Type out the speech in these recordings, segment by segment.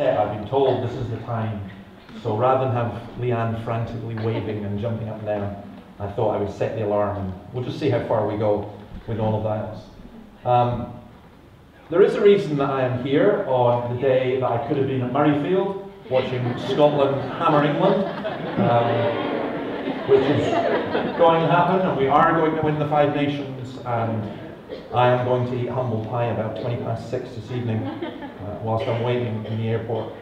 set, I've been told this is the time. So rather than have Leanne frantically waving and jumping up and down, I thought I would set the alarm and we'll just see how far we go with all of that. Um, there is a reason that I am here on the day that I could have been at Murrayfield watching Scotland hammer England, um, which is going to happen, and we are going to win the Five Nations, and I am going to eat humble pie about 20 past six this evening uh, whilst I'm waiting in the airport.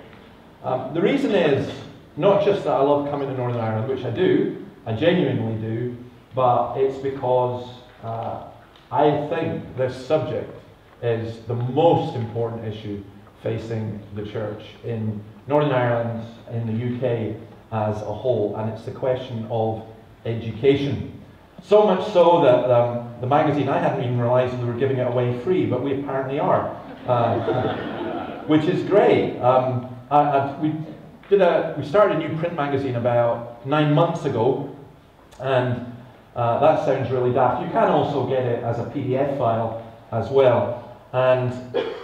Um, the reason is not just that I love coming to Northern Ireland, which I do, I genuinely do, but it's because uh, I think this subject is the most important issue facing the church in Northern Ireland, in the UK as a whole, and it's the question of education. So much so that um, the magazine, I hadn't even realised we were giving it away free, but we apparently are, uh, which is great. Um, I, I, we, did a, we started a new print magazine about nine months ago, and uh, that sounds really daft. You can also get it as a PDF file as well. And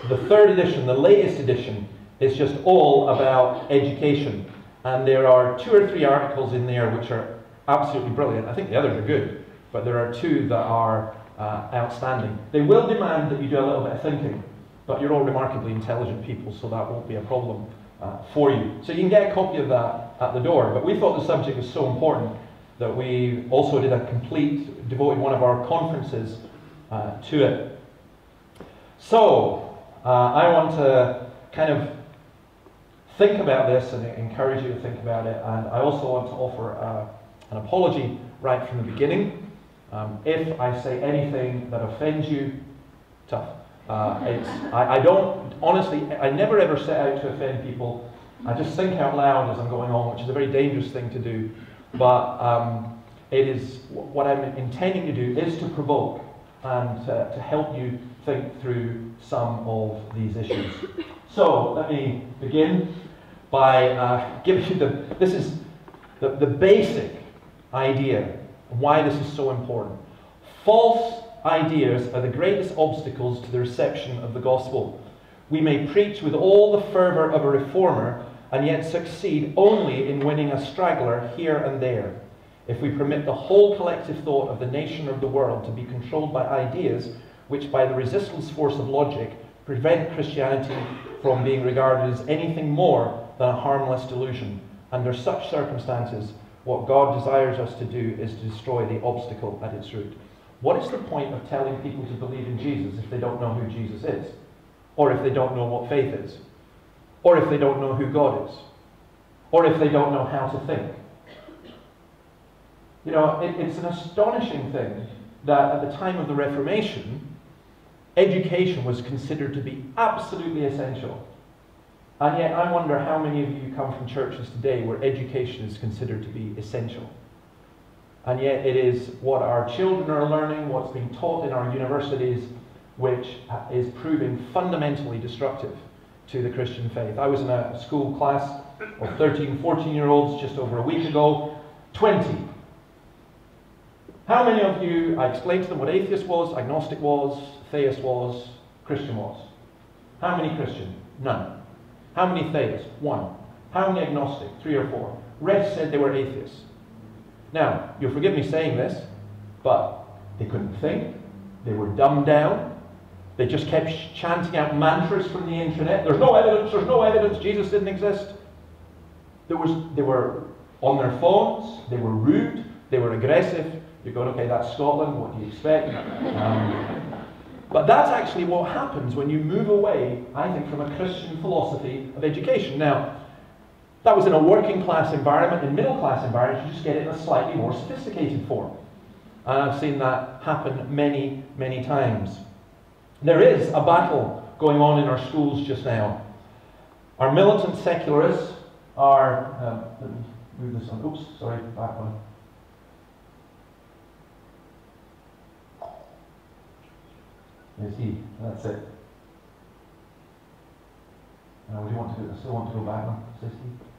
the third edition, the latest edition, is just all about education. And there are two or three articles in there which are absolutely brilliant. I think the others are good, but there are two that are uh, outstanding. They will demand that you do a little bit of thinking, but you're all remarkably intelligent people, so that won't be a problem uh, for you. So you can get a copy of that at the door. But we thought the subject was so important that we also did a complete, devoted one of our conferences uh, to it. So, uh, I want to kind of think about this and encourage you to think about it. And I also want to offer uh, an apology right from the beginning. Um, if I say anything that offends you, tough. Uh, I, I, don't, honestly, I never ever set out to offend people. I just think out loud as I'm going on, which is a very dangerous thing to do. But um, it is, what I'm intending to do is to provoke and to help you think through some of these issues. So let me begin by uh, giving you the, this is the, the basic idea why this is so important. False ideas are the greatest obstacles to the reception of the gospel. We may preach with all the fervour of a reformer and yet succeed only in winning a straggler here and there. If we permit the whole collective thought of the nation or the world to be controlled by ideas which, by the resistless force of logic, prevent Christianity from being regarded as anything more than a harmless delusion, under such circumstances, what God desires us to do is to destroy the obstacle at its root. What is the point of telling people to believe in Jesus if they don't know who Jesus is? Or if they don't know what faith is? Or if they don't know who God is? Or if they don't know how to think? You know, it, it's an astonishing thing that at the time of the Reformation, education was considered to be absolutely essential. And yet, I wonder how many of you come from churches today where education is considered to be essential. And yet, it is what our children are learning, what's being taught in our universities, which is proving fundamentally destructive to the Christian faith. I was in a school class of 13, 14 year olds just over a week ago. 20 how many of you, I explained to them what atheist was, agnostic was, theist was, Christian was? How many Christian? None. How many theists? One. How many agnostic? Three or four. Rest said they were atheists. Now, you'll forgive me saying this, but they couldn't think. They were dumbed down. They just kept chanting out mantras from the internet. There's no evidence, there's no evidence, Jesus didn't exist. There was, they were on their phones, they were rude, they were aggressive, you're going, okay, that's Scotland, what do you expect? Um, but that's actually what happens when you move away, I think, from a Christian philosophy of education. Now, that was in a working class environment. In middle class environments, you just get it in a slightly more sophisticated form. And I've seen that happen many, many times. There is a battle going on in our schools just now. Our militant secularists are, um, let me move this on, oops, sorry, back one. There's he. That's it. Now, would you want to do? I still want to go back he.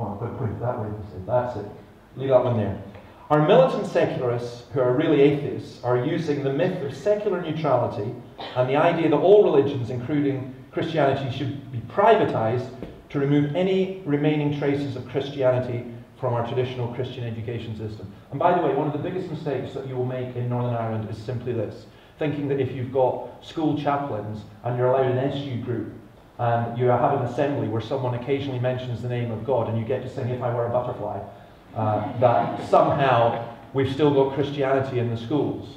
Well, put, put it that way. That's it. Leave that one there. Our militant secularists, who are really atheists, are using the myth of secular neutrality and the idea that all religions, including Christianity should be privatized to remove any remaining traces of Christianity from our traditional Christian education system. And by the way, one of the biggest mistakes that you will make in Northern Ireland is simply this thinking that if you've got school chaplains and you're allowed an SU group and you have an assembly where someone occasionally mentions the name of God and you get to sing If I Were a Butterfly, uh, that somehow we've still got Christianity in the schools.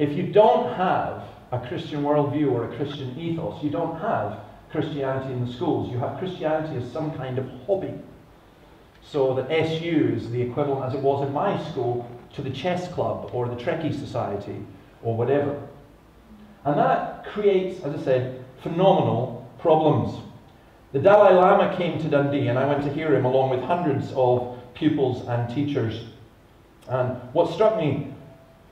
If you don't have a Christian worldview or a Christian ethos, you don't have Christianity in the schools. You have Christianity as some kind of hobby. So that SU is the equivalent, as it was in my school, to the chess club or the Trekkie Society or whatever. And that creates, as I said, phenomenal problems. The Dalai Lama came to Dundee, and I went to hear him along with hundreds of pupils and teachers. And what struck me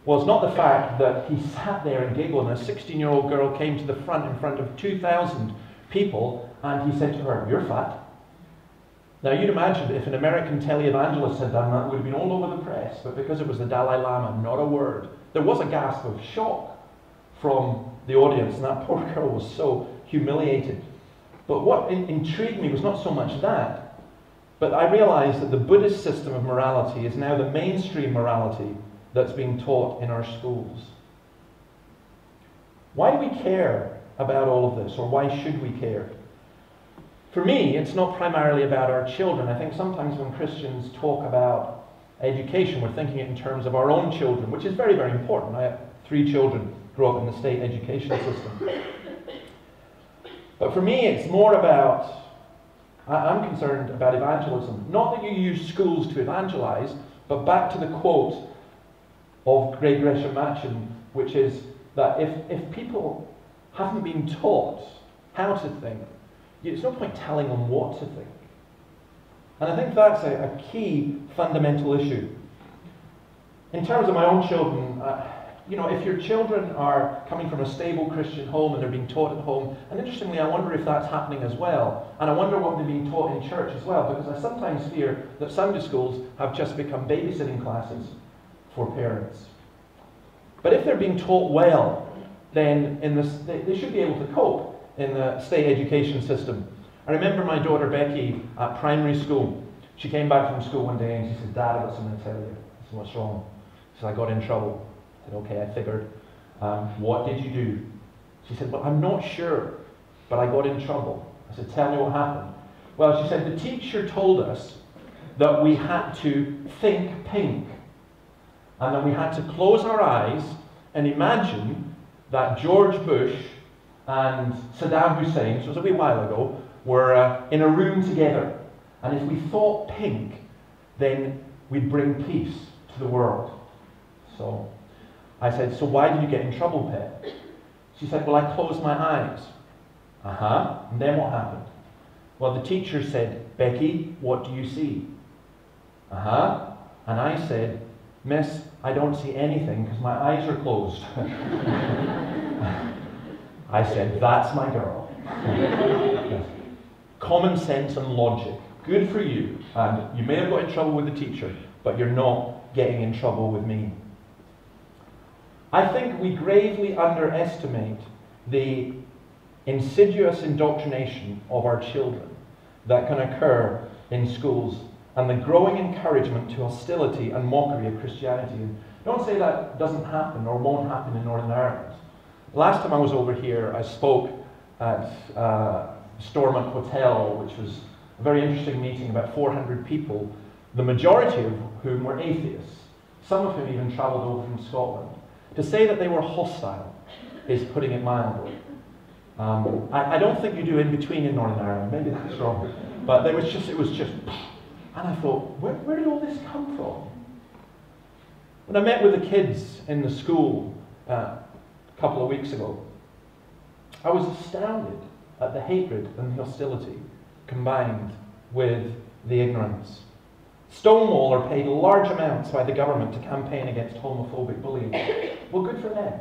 was not the fact that he sat there and giggled, and a 16 year old girl came to the front in front of 2,000 people, and he said to her, You're fat. Now, you'd imagine if an American televangelist had done that, it would have been all over the press, but because it was the Dalai Lama, not a word. There was a gasp of shock from the audience, and that poor girl was so humiliated. But what in- intrigued me was not so much that, but I realized that the Buddhist system of morality is now the mainstream morality that's being taught in our schools. Why do we care about all of this, or why should we care? For me, it's not primarily about our children. I think sometimes when Christians talk about education, we're thinking it in terms of our own children, which is very, very important. I have three children, grew up in the state education system. But for me, it's more about, I'm concerned about evangelism. Not that you use schools to evangelize, but back to the quote of Greg Gresham Machen, which is that if, if people haven't been taught how to think, it's no point telling them what to think. And I think that's a, a key fundamental issue. In terms of my own children, you know, if your children are coming from a stable Christian home and they're being taught at home, and interestingly, I wonder if that's happening as well. And I wonder what they're being taught in church as well, because I sometimes fear that Sunday schools have just become babysitting classes for parents. But if they're being taught well, then in this, they, they should be able to cope in the state education system. I remember my daughter Becky at primary school. She came back from school one day and she said, Dad, I've got something to tell you. I said, What's wrong? She said, I got in trouble. Said, Okay, I figured. Um, what did you do? She said, Well, I'm not sure, but I got in trouble. I said, Tell me what happened. Well, she said, The teacher told us that we had to think pink and that we had to close our eyes and imagine that George Bush and Saddam Hussein, so it was a wee while ago, were uh, in a room together. And if we thought pink, then we'd bring peace to the world. So I said, So why did you get in trouble, Pet? She said, Well, I closed my eyes. Uh huh. And then what happened? Well, the teacher said, Becky, what do you see? Uh huh. And I said, Miss, I don't see anything because my eyes are closed. I said, That's my girl. Common sense and logic. Good for you. And you may have got in trouble with the teacher, but you're not getting in trouble with me. I think we gravely underestimate the insidious indoctrination of our children that can occur in schools and the growing encouragement to hostility and mockery of Christianity. Don't say that doesn't happen or won't happen in Northern Ireland. Last time I was over here, I spoke at uh, Stormont Hotel, which was a very interesting meeting, about 400 people, the majority of whom were atheists, some of whom even travelled over from Scotland. To say that they were hostile is putting it mildly. Um, I, I, don't think you do in between in Northern Ireland. Maybe that's wrong. But there was just, it was just, and I thought, where, where did all this come from? When I met with the kids in the school uh, a couple of weeks ago, I was astounded at the hatred and the hostility combined with the ignorance. Stonewall are paid large amounts by the government to campaign against homophobic bullying. Well, good for them.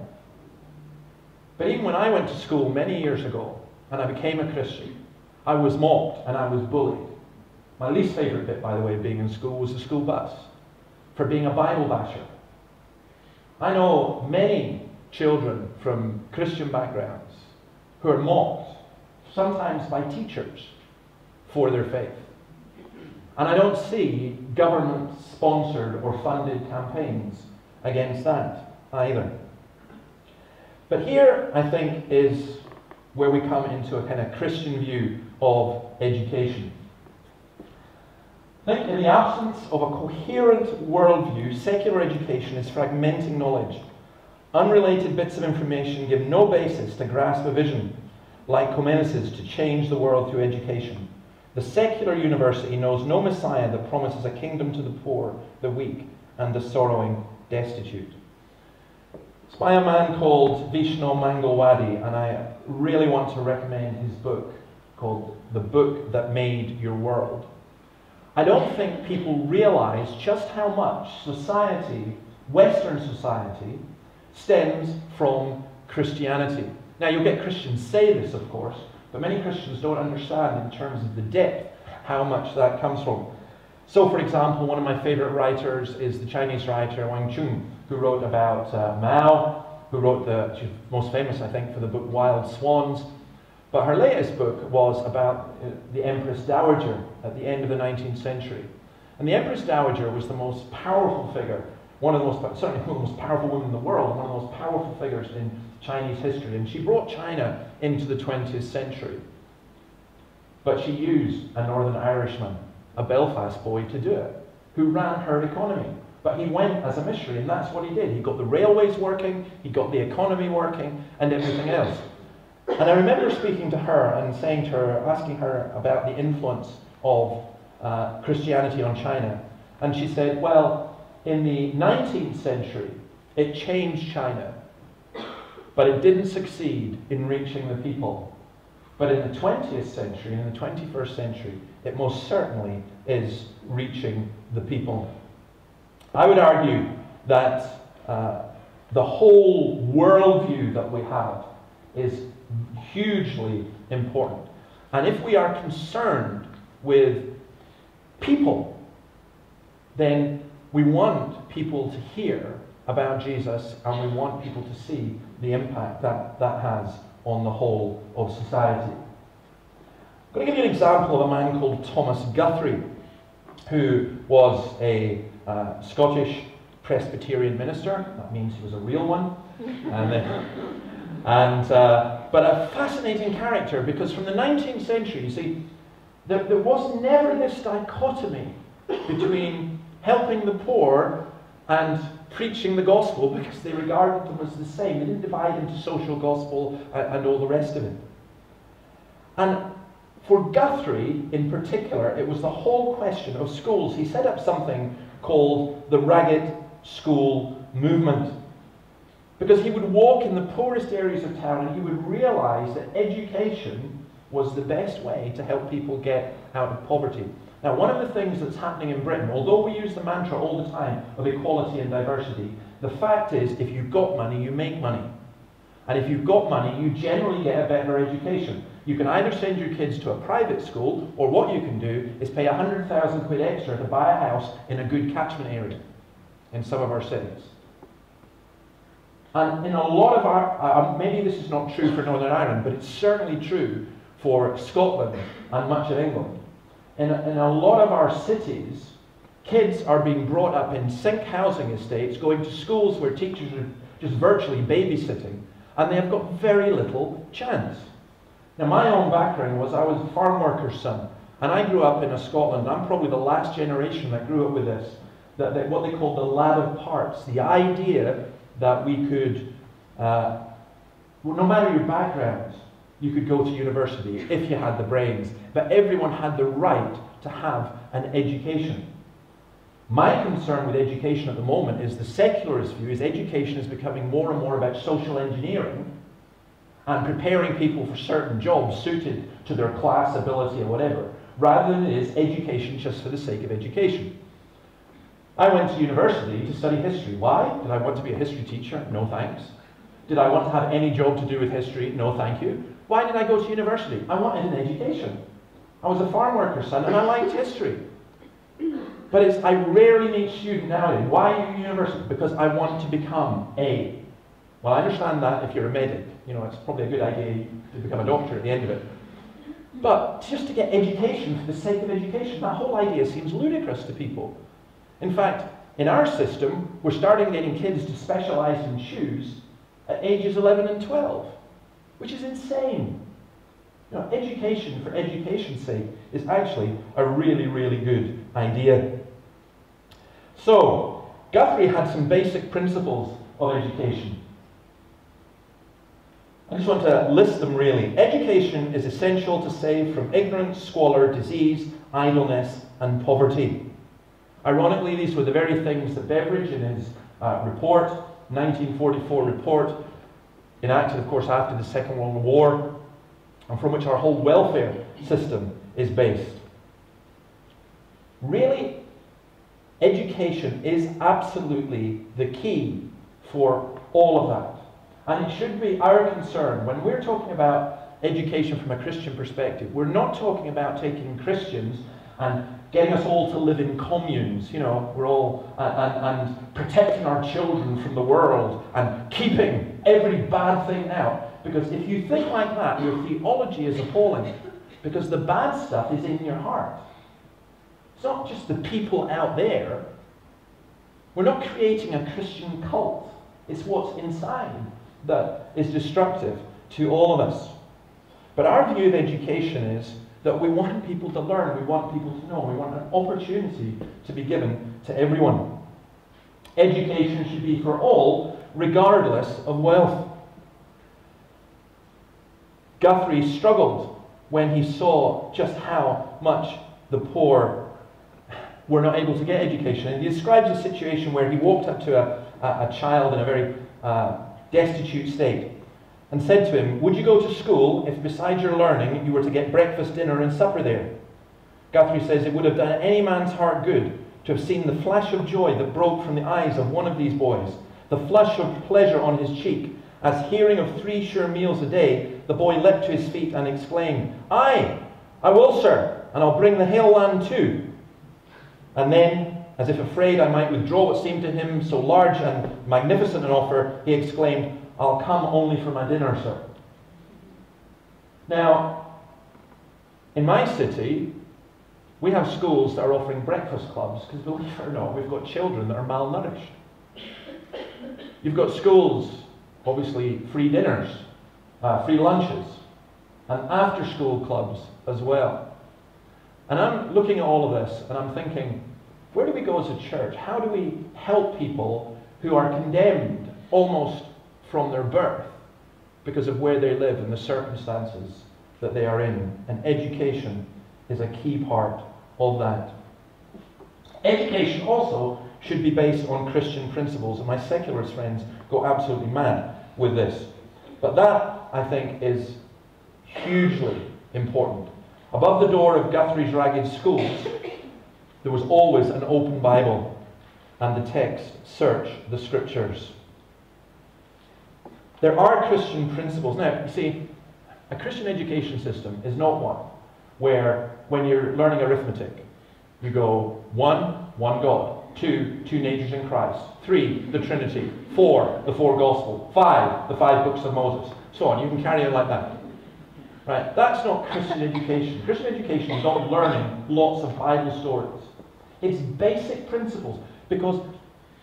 But even when I went to school many years ago and I became a Christian, I was mocked and I was bullied. My least favourite bit, by the way, of being in school was the school bus for being a Bible basher. I know many children from Christian backgrounds who are mocked, sometimes by teachers, for their faith. And I don't see government sponsored or funded campaigns against that either. But here, I think, is where we come into a kind of Christian view of education. I think in the absence of a coherent worldview, secular education is fragmenting knowledge. Unrelated bits of information give no basis to grasp a vision, like Comenius's, to change the world through education. The secular university knows no Messiah that promises a kingdom to the poor, the weak, and the sorrowing destitute. It's by a man called Vishal Mangalwadi, and I really want to recommend his book called The Book That Made Your World. I don't think people realize just how much society, Western society, stems from Christianity. Now, you'll get Christians say this, of course, but many Christians don't understand in terms of the depth how much that comes from. So, for example, one of my favorite writers is the Chinese writer Jung Chang, who wrote about uh, Mao, who wrote the, she's most famous, I think, for the book Wild Swans. But her latest book was about uh, the Empress Dowager at the end of the 19th century. And the Empress Dowager was the most powerful figure, one of the most, certainly one of the most powerful women in the world, one of the most powerful figures in Chinese history. And she brought China into the 20th century. But she used a Northern Irishman a Belfast boy to do it, who ran her economy. But he went as a missionary, and that's what he did. He got the railways working, he got the economy working, and everything else. And I remember speaking to her and saying to her, asking her about the influence of uh, Christianity on China. And she said, well, in the 19th century, it changed China, but it didn't succeed in reaching the people. But in the 20th century, in the 21st century, it most certainly is reaching the people. I would argue that uh, the whole worldview that we have is hugely important. And if we are concerned with people, then we want people to hear about Jesus and we want people to see the impact that that has on the whole of society. I'm going to give you an example of a man called Thomas Guthrie, who was a uh, Scottish Presbyterian minister. That means he was a real one. and, uh, and uh, but a fascinating character because from the 19th century, you see, there, there was never this dichotomy between helping the poor and preaching the gospel because they regarded them as the same. They didn't divide into social gospel and, all the rest of it. And for Guthrie, in particular, it was the whole question of schools. He set up something called the Ragged School Movement. Because he would walk in the poorest areas of town and he would realize that education was the best way to help people get out of poverty. Now, one of the things that's happening in Britain, although we use the mantra all the time of equality and diversity, the fact is if you've got money, you make money. And if you've got money, you generally get a better education. You can either send your kids to a private school, or what you can do is pay 100,000 quid extra to buy a house in a good catchment area in some of our cities. And in a lot of our, uh, maybe this is not true for Northern Ireland, but it's certainly true for Scotland and much of England. In a, in a lot of our cities, kids are being brought up in sink housing estates, going to schools where teachers are just virtually babysitting, and they have got very little chance. Now, my own background was I was a farm worker's son, and I grew up in a Scotland. I'm probably the last generation that grew up with this, that, that what they call the lad of parts, the idea that we could, uh, well, no matter your background, you could go to university if you had the brains, but everyone had the right to have an education. My concern with education at the moment is the secularist view is education is becoming more and more about social engineering and preparing people for certain jobs suited to their class, ability, or whatever, rather than it is education just for the sake of education. I went to university to study history. Why? Did I want to be a history teacher? No thanks. Did I want to have any job to do with history? No thank you. Why did I go to university? I wanted an education. I was a farm worker's son and I liked history. But it's, I rarely meet students nowadays. Why are you university? Because I want to become a Well, I understand that if you're a medic, you know, it's probably a good idea to become a doctor at the end of it. But just to get education for the sake of education, that whole idea seems ludicrous to people. In fact, in our system, we're starting getting kids to specialize in shoes at ages 11 and 12, which is insane. You know, education for education's sake is actually a really, really good idea. So, Guthrie had some basic principles of education. I just want to list them really. Education is essential to save from ignorance, squalor, disease, idleness, and poverty. Ironically, these were the very things that Beveridge, in his uh, report, 1944 report, enacted, of course, after the Second World War, and from which our whole welfare system is based. Really, education is absolutely the key for all of that. And it should be our concern when we're talking about education from a Christian perspective. We're not talking about taking Christians and getting us all to live in communes, you know, we're all, and, and protecting our children from the world and keeping every bad thing out. Because if you think like that, your theology is appalling. Because the bad stuff is in your heart. It's not just the people out there. We're not creating a Christian cult. It's what's inside that is destructive to all of us. But our view of education is that we want people to learn, we want people to know, we want an opportunity to be given to everyone. Education should be for all, regardless of wealth. Guthrie struggled when he saw just how much the poor were not able to get education. And he describes a situation where he walked up to a, a, a child in a very uh, destitute state and said to him, Would you go to school if besides your learning you were to get breakfast, dinner, and supper there? Guthrie says it would have done any man's heart good to have seen the flash of joy that broke from the eyes of one of these boys, the flush of pleasure on his cheek, as hearing of three sure meals a day, the boy leapt to his feet and exclaimed, Aye, I will, sir, and I'll bring the hail land too. And then, as if afraid I might withdraw what seemed to him so large and magnificent an offer, he exclaimed, I'll come only for my dinner, sir. Now, in my city, we have schools that are offering breakfast clubs because, believe it or not, we've got children that are malnourished. You've got schools, obviously, free dinners, uh, free lunches, and after school clubs as well. And I'm looking at all of this and I'm thinking, where do we go as a church? How do we help people who are condemned almost from their birth because of where they live and the circumstances that they are in. And education is a key part of that. Education also should be based on Christian principles, and my secularist friends go absolutely mad with this. But that, I think, is hugely important. Above the door of Guthrie's Ragged Schools, there was always an open Bible and the text, Search the Scriptures. There are Christian principles. Now, you see, a Christian education system is not one where, when you're learning arithmetic, you go one, one God, two, two natures in Christ, three, the Trinity, four, the four Gospels, five, the five books of Moses, so on. You can carry on like that. Right? That's not Christian education. Christian education is not learning lots of Bible stories. It's basic principles because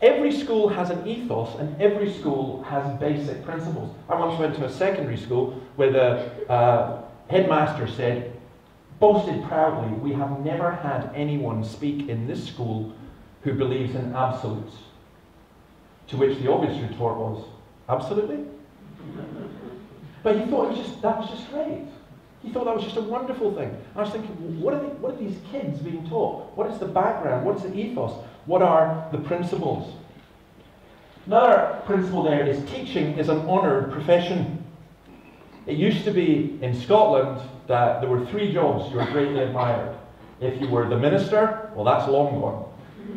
Every school has an ethos and every school has basic principles. I once went to a secondary school where the uh, headmaster said, boasted proudly, we have never had anyone speak in this school who believes in absolutes. To which the obvious retort was, absolutely? But he thought it was just, that was just great. He thought that was just a wonderful thing. I was thinking, what are, they, what are these kids being taught? What is the background? What is the ethos? What are the principles? Another principle there is teaching is an honoured profession. It used to be in Scotland that there were three jobs you were greatly admired. If you were the minister, well, that's long gone.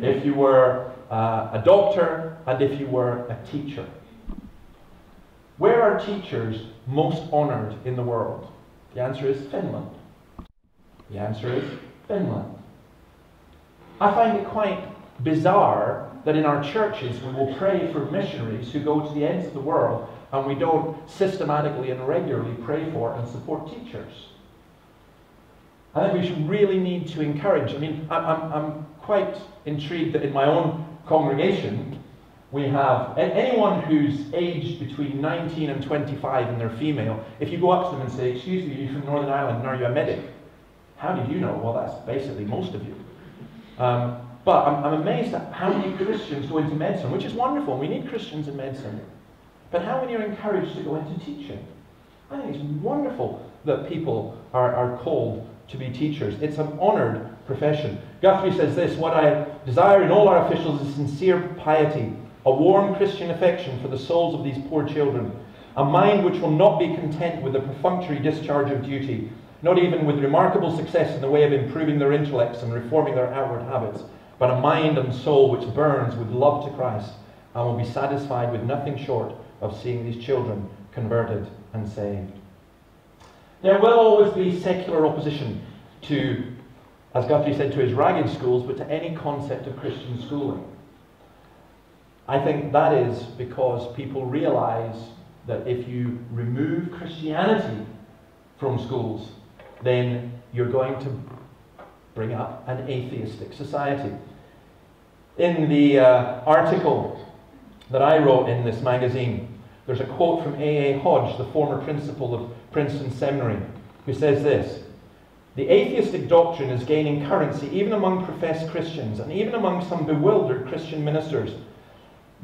If you were uh, a doctor, and if you were a teacher. Where are teachers most honoured in the world? The answer is Finland. The answer is Finland. I find it quite bizarre that in our churches we will pray for missionaries who go to the ends of the world and we don't systematically and regularly pray for and support teachers. I think we should really need to encourage. I mean, I'm, I'm, quite intrigued that in my own congregation, we have anyone who's aged between 19 and 25 and they're female, if you go up to them and say, Excuse me, you're you from Northern Ireland and are you a medic? How did you know? Well, that's basically most of you. Um, but I'm, I'm amazed at how many Christians go into medicine, which is wonderful. We need Christians in medicine. But how many are encouraged to go into teaching? I think it's wonderful that people are, are called to be teachers. It's an honoured profession. Guthrie says this What I desire in all our officials is sincere piety, a warm Christian affection for the souls of these poor children, a mind which will not be content with a perfunctory discharge of duty, not even with remarkable success in the way of improving their intellects and reforming their outward habits, but a mind and soul which burns with love to Christ and will be satisfied with nothing short of seeing these children converted and saved. There will always be secular opposition to, as Guthrie said, to his ragged schools, but to any concept of Christian schooling. I think that is because people realize that if you remove Christianity from schools, then you're going to bring up an atheistic society. In the uh, article that I wrote in this magazine, there's a quote from A.A. Hodge, the former principal of Princeton Seminary, who says this The atheistic doctrine is gaining currency even among professed Christians and even among some bewildered Christian ministers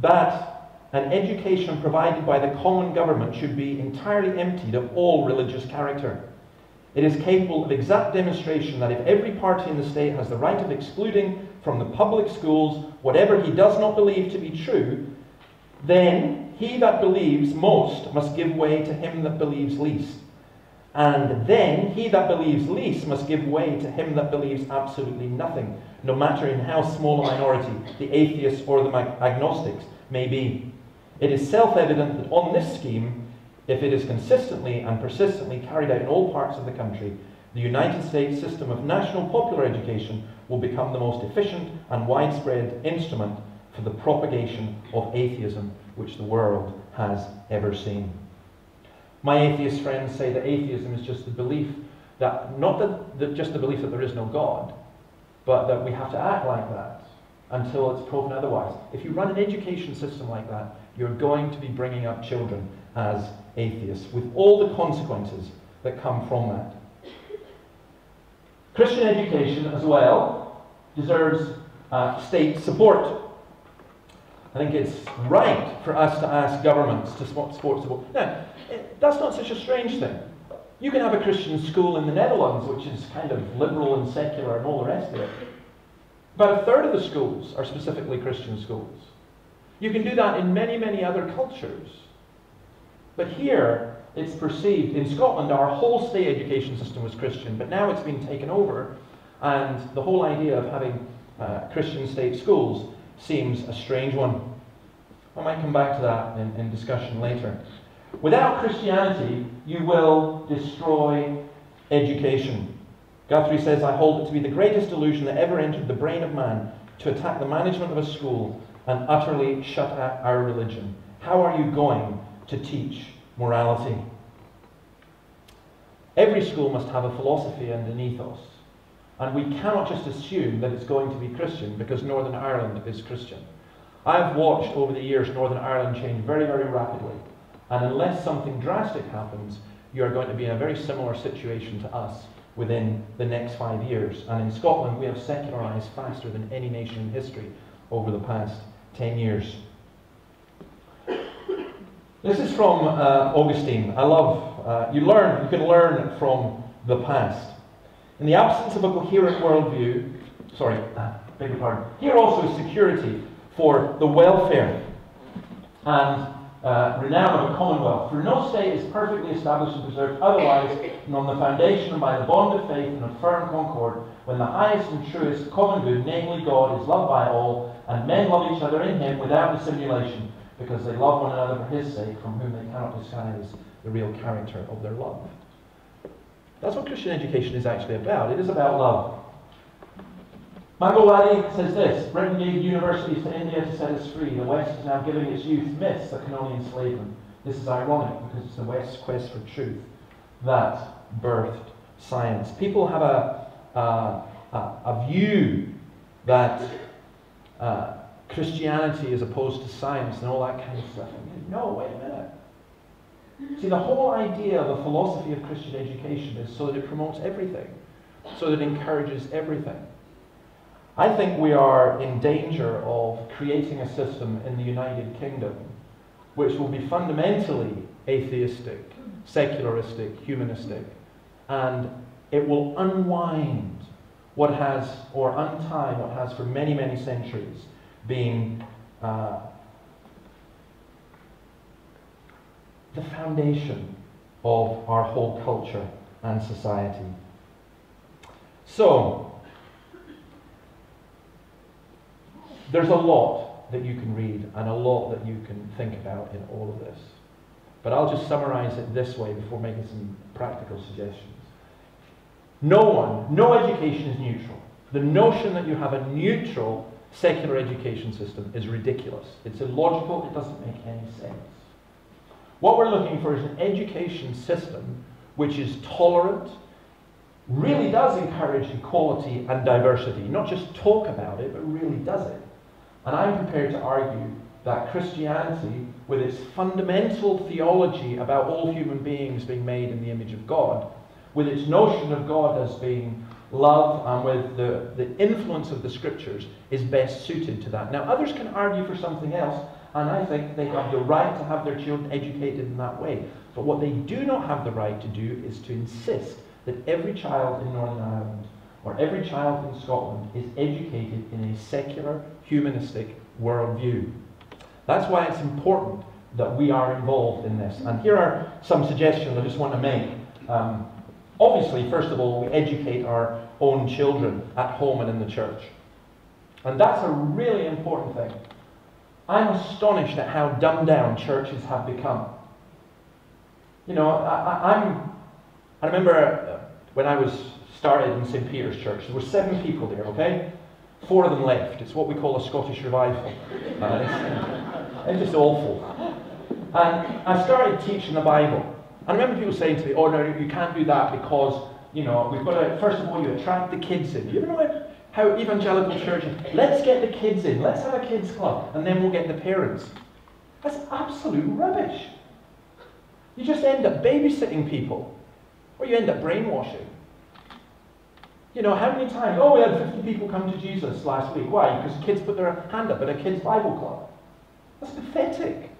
that an education provided by the common government should be entirely emptied of all religious character. It is capable of exact demonstration that if every party in the state has the right of excluding from the public schools whatever he does not believe to be true, then he that believes most must give way to him that believes least. And then he that believes least must give way to him that believes absolutely nothing, no matter in how small a minority the atheists or the agnostics may be. It is self evident that on this scheme, if it is consistently and persistently carried out in all parts of the country, the United States system of national popular education will become the most efficient and widespread instrument for the propagation of atheism which the world has ever seen. My atheist friends say that atheism is just the belief that, not that, that just the belief that there is no God, but that we have to act like that until it's proven otherwise. If you run an education system like that, you're going to be bringing up children as atheists, with all the consequences that come from that. Christian education, as well, deserves uh, state support. I think it's right for us to ask governments to support support. Now, it, that's not such a strange thing. You can have a Christian school in the Netherlands, which is kind of liberal and secular and all the rest of it. About a third of the schools are specifically Christian schools. You can do that in many, many other cultures. But here, it's perceived, in Scotland, our whole state education system was Christian, but now it's been taken over, and the whole idea of having uh, Christian state schools seems a strange one. I might come back to that in, in discussion later. Without Christianity, you will destroy education. Guthrie says, I hold it to be the greatest delusion that ever entered the brain of man to attack the management of a school and utterly shut out our religion. How are you going to teach morality. Every school must have a philosophy and an ethos. And we cannot just assume that it's going to be Christian because Northern Ireland is Christian. I've watched over the years Northern Ireland change very, very rapidly. And unless something drastic happens, you're going to be in a very similar situation to us within the next five years. And in Scotland, we have secularized faster than any nation in history over the past 10 years. This is from uh, Augustine. I love, uh, you learn, you can learn from the past. In the absence of a coherent worldview, sorry, uh, beg your pardon, here also is security for the welfare and uh, renown of a commonwealth. For no state is perfectly established and preserved otherwise than on the foundation and by the bond of faith and of firm concord, when the highest and truest common good, namely God, is loved by all, and men love each other in him without dissimulation because they love one another for his sake, from whom they cannot disguise the real character of their love. That's what Christian education is actually about. It is about love. Mangalwadi says this Britain gave universities to India to set us free. The West is now giving its youth myths that can only enslave them. This is ironic because it's the West's quest for truth that birthed science. People have a, a, a view that uh, Christianity is opposed to science and all that kind of stuff. No, wait a minute. See, the whole idea of a philosophy of Christian education is so that it promotes everything, so that it encourages everything. I think we are in danger of creating a system in the United Kingdom which will be fundamentally atheistic, secularistic, humanistic, and it will unwind what has, or untie what has for many, many centuries been uh, the foundation of our whole culture and society. So, there's a lot that you can read and a lot that you can think about in all of this. But I'll just summarize it this way before making some practical suggestions. No one, no education is neutral. The notion that you have a neutral secular education system is ridiculous. It's illogical, it doesn't make any sense. What we're looking for is an education system which is tolerant, really does encourage equality and diversity, not just talk about it, but really does it. And I'm prepared to argue that Christianity, with its fundamental theology about all human beings being made in the image of God, with its notion of God as being love and with the, the influence of the scriptures, is best suited to that. Now, others can argue for something else, and I think they have the right to have their children educated in that way. But what they do not have the right to do is to insist that every child in Northern Ireland or every child in Scotland is educated in a secular, humanistic worldview. That's why it's important that we are involved in this. And here are some suggestions I just want to make. Um, obviously, first of all, we educate our own children at home and in the church. And that's a really important thing. I'm astonished at how dumbed down churches have become. You know, I, am I remember uh, when I was started in St. Peter's Church, there were seven people there, okay? Four of them left. It's what we call a Scottish revival. Uh, it's, it's just awful. And I started teaching the Bible. I remember people saying to me, oh, no, you can't do that because, you know, we've got to, first of all, you attract the kids in. You ever know how evangelical churches, let's get the kids in, let's have a kids club, and then we'll get the parents. That's absolute rubbish. You just end up babysitting people, or you end up brainwashing. You know, how many times? Oh, we had 50 people come to Jesus last week. Why? Because kids put their hand up at a kids' Bible club. That's pathetic.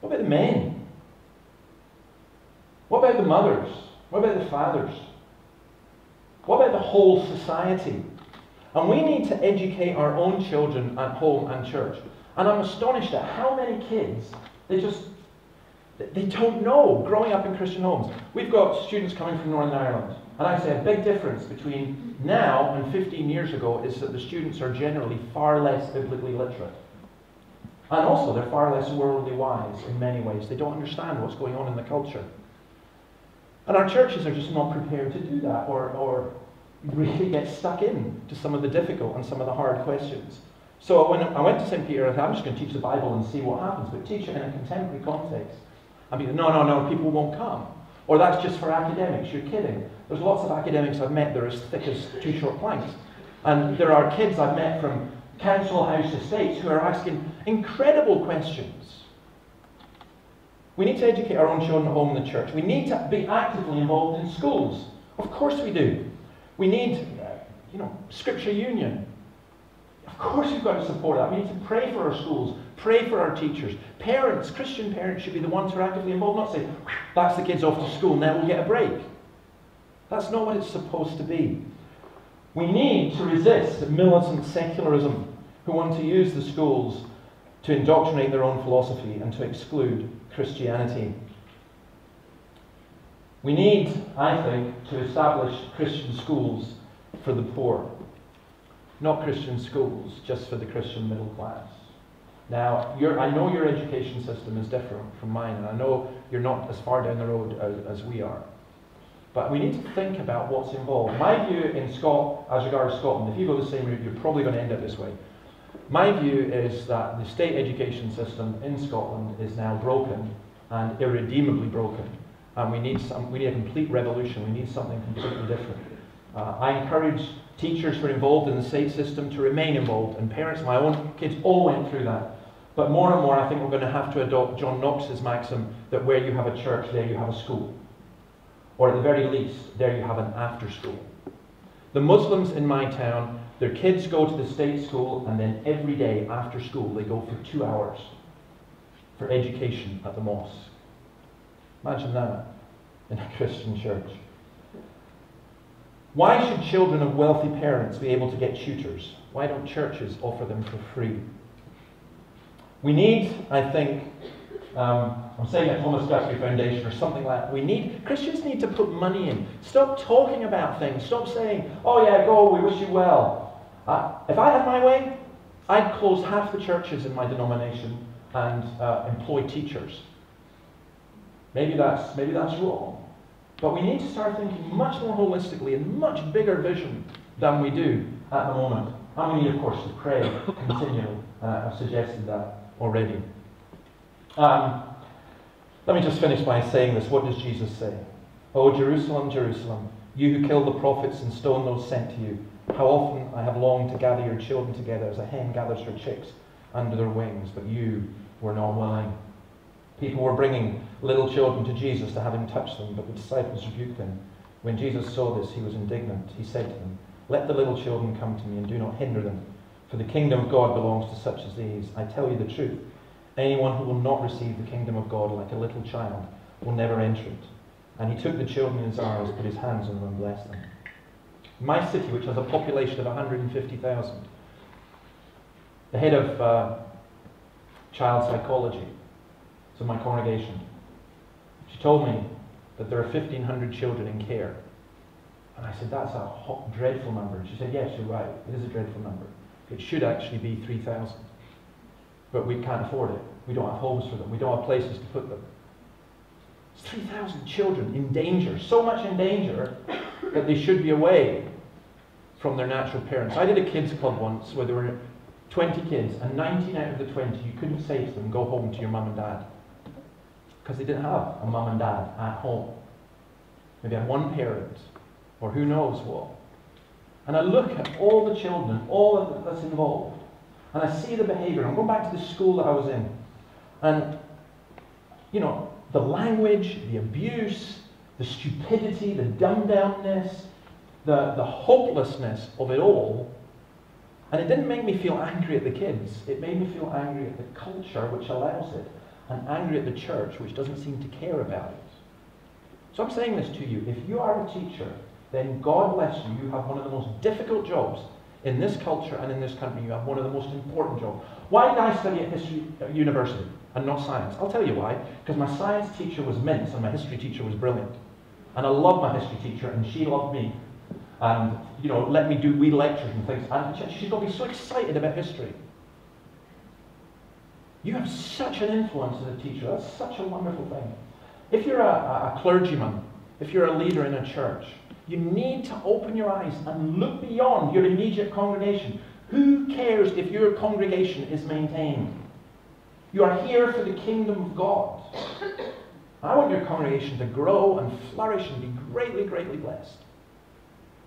What about the men? What about the mothers? What about the fathers? What about the whole society? And we need to educate our own children at home and church. And I'm astonished at how many kids, they just, they don't know growing up in Christian homes. We've got students coming from Northern Ireland. And I say a big difference between now and 15 years ago is that the students are generally far less biblically literate. And also, they're far less worldly wise in many ways. They don't understand what's going on in the culture. And our churches are just not prepared to do that or, or really get stuck in to some of the difficult and some of the hard questions. So when I went to St. Peter, I thought, I'm just going to teach the Bible and see what happens, but teach it in a contemporary context. I mean, no, no, no, people won't come. Or that's just for academics. You're kidding. There's lots of academics I've met that are as thick as two short planks. And there are kids I've met from council house estates who are asking incredible questions. We need to educate our own children at home in the church. We need to be actively involved in schools. Of course we do. We need, uh, you know, scripture union. Of course we've got to support that. We need to pray for our schools, pray for our teachers. Parents, Christian parents should be the ones who are actively involved, not say, that's the kids off to school, now we'll get a break. That's not what it's supposed to be. We need to resist militant secularism who want to use the schools to indoctrinate their own philosophy and to exclude Christianity. We need, I think, to establish Christian schools for the poor, not Christian schools just for the Christian middle class. Now, I know your education system is different from mine, and I know you're not as far down the road as, as we are. But we need to think about what's involved. My view in Scot, as regards Scotland, if you go the same route, you're probably going to end up this way. My view is that the state education system in Scotland is now broken and irredeemably broken. And we need, some, we need a complete revolution. We need something completely different. Uh, I encourage teachers who are involved in the state system to remain involved, and parents, my own kids all went through that. But more and more, I think we're going to have to adopt John Knox's maxim that where you have a church, there you have a school. Or at the very least, there you have an after school. The Muslims in my town, their kids go to the state school, and then every day after school, they go for two hours for education at the mosque. Imagine that in a Christian church. Why should children of wealthy parents be able to get tutors? Why don't churches offer them for free? We need, I think, um, I'm saying at Thomas Guthrie Foundation or something like that, we need, Christians need to put money in. Stop talking about things. Stop saying, oh yeah, go, we wish you well. Uh, if I had my way, I'd close half the churches in my denomination and uh, employ teachers. Maybe that's, maybe that's wrong. But we need to start thinking much more holistically and much bigger vision than we do at the moment. And we need, of course, to pray continually. Uh, I've suggested that already. Um, let me just finish by saying this. What does Jesus say? Oh, Jerusalem, Jerusalem, you who kill the prophets and stone those sent to you, how often I have longed to gather your children together as a hen gathers her chicks under their wings, but you were not willing. People were bringing little children to Jesus to have him touch them, but the disciples rebuked them. When Jesus saw this, he was indignant. He said to them, Let the little children come to me, and do not hinder them, for the kingdom of God belongs to such as these. I tell you the truth. Anyone who will not receive the kingdom of God like a little child will never enter it. And he took the children in his arms, put his hands on them, and blessed them. My city, which has a population of 150,000, the head of uh, child psychology, so my congregation, she told me that there are 1,500 children in care. And I said, that's a hot, dreadful number. And she said, yes, you're right. It is a dreadful number. It should actually be 3,000. But we can't afford it. We don't have homes for them. We don't have places to put them. It's 3,000 children in danger, so much in danger that they should be away from their natural parents. I did a kids club once where there were 20 kids, and 19 out of the 20, you couldn't say to them, go home to your mum and dad because they didn't have a mum and dad at home. Maybe had one parent, or who knows what. And I look at all the children, all that's involved, and I see the behavior. I'm going back to the school that I was in. And, you know, the language, the abuse, the stupidity, the dumbed downness, the, the hopelessness of it all. And it didn't make me feel angry at the kids. It made me feel angry at the culture which allows it and angry at the church, which doesn't seem to care about it. So I'm saying this to you. If you are a teacher, then God bless you. You have one of the most difficult jobs in this culture and in this country. You have one of the most important jobs. Why did I study at history at university and not science? I'll tell you why. Because my science teacher was mince and my history teacher was brilliant. And I loved my history teacher and she loved me. And, you know, let me do wee lectures and things. And she's going to be so excited about history. You have such an influence as a teacher. That's such a wonderful thing. If you're a, a clergyman, if you're a leader in a church, you need to open your eyes and look beyond your immediate congregation. Who cares if your congregation is maintained? You are here for the kingdom of God. I want your congregation to grow and flourish and be greatly, greatly blessed.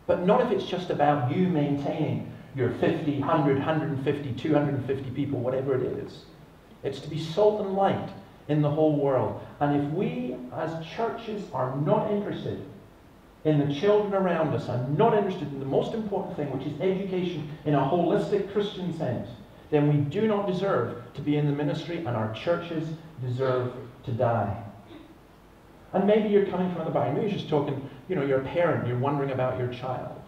But not if it's just about you maintaining your 50, 100, 150, 250 people, whatever it is. It's to be salt and light in the whole world. And if we as churches are not interested in the children around us, are not interested in the most important thing, which is education in a holistic Christian sense, then we do not deserve to be in the ministry and our churches deserve to die. And maybe you're coming from the background, maybe you're just talking, you know, you're a parent, you're wondering about your child.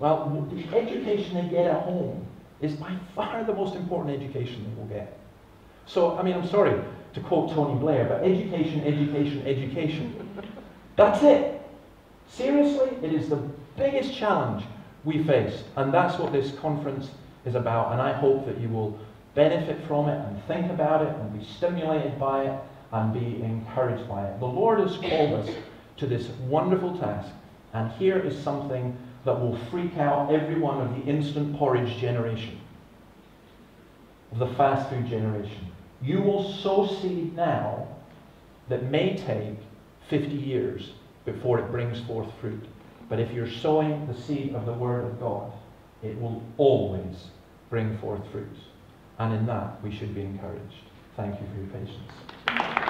Well, the education they get at home is by far the most important education they will get. So, I mean, I'm sorry to quote Tony Blair, but education, education, education. That's it. Seriously, it is the biggest challenge we face. And that's what this conference is about. And I hope that you will benefit from it and think about it and be stimulated by it and be encouraged by it. The Lord has called us to this wonderful task. And here is something that will freak out every one of the instant porridge generation, of the fast food generation. You will sow seed now that may take 50 years before it brings forth fruit. But if you're sowing the seed of the Word of God, it will always bring forth fruit. And in that, we should be encouraged. Thank you for your patience.